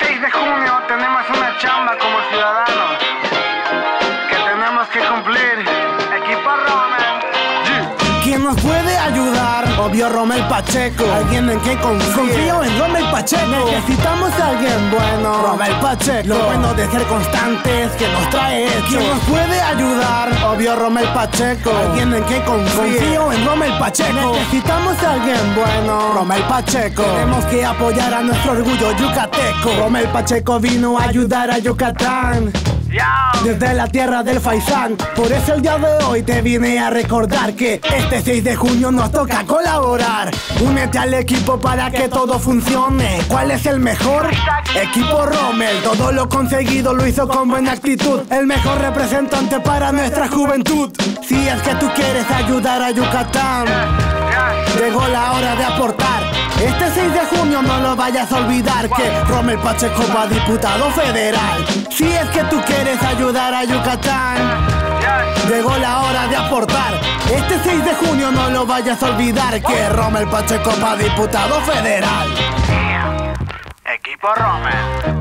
6 de junio tenemos una chamba como ciudadanos que tenemos que cumplir. Equipo Rommel. ¿Quién nos puede ayudar? Obvio Romel Pacheco. Alguien en quien confío Confío en Romel Pacheco. Necesitamos a alguien bueno. Romel Pacheco. Lo bueno de ser constantes que nos trae hecho ¿Quién nos puede ayudar? Obvio Romel Pacheco. Alguien en quien confío Confío en Romel Pacheco. Necesitamos a alguien bueno. Romel Pacheco. Tenemos que apoyar a nuestro orgullo yucateco. Romel Pacheco vino a ayudar a Yucatán desde la tierra del Faisán, por eso el día de hoy te vine a recordar que este 6 de junio nos toca colaborar. Únete al equipo para que todo funcione. ¿Cuál es el mejor? Equipo Rommel, todo lo conseguido lo hizo con buena actitud. El mejor representante para nuestra juventud. Si es que tú quieres ayudar a Yucatán, llegó la hora de aportar. Este 6 de junio no lo vayas a olvidar que Rommel Pacheco va diputado federal. Ayudar a Yucatán, llegó la hora de aportar. Este 6 de junio no lo vayas a olvidar que Rommel Pacheco va diputado federal. Equipo Rommel.